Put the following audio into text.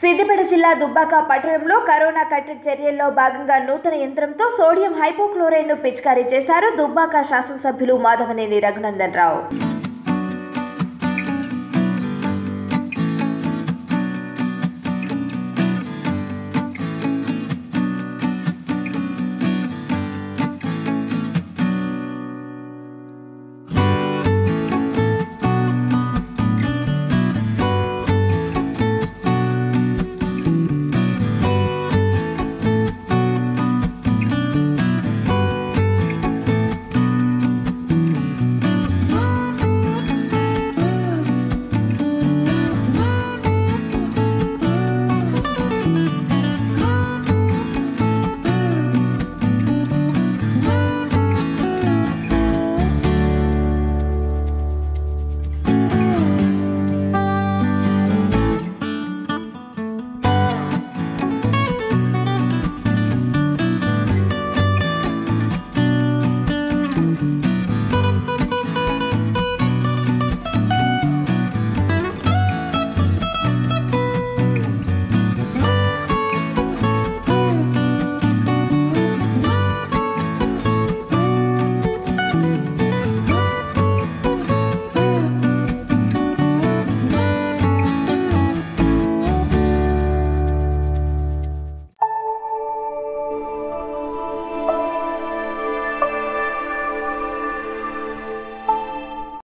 సిద్దిపేట జిల్లా దుబ్బాక పట్టణంలో కరోనా కట్టడి చర్యల్లో భాగంగా నూతన యంత్రంతో సోడియం హైపోక్లోరైడ్ను పిచికారీ చేశారు దుబ్బాక శాసనసభ్యులు మాధవనేని రఘునందన్ రావు.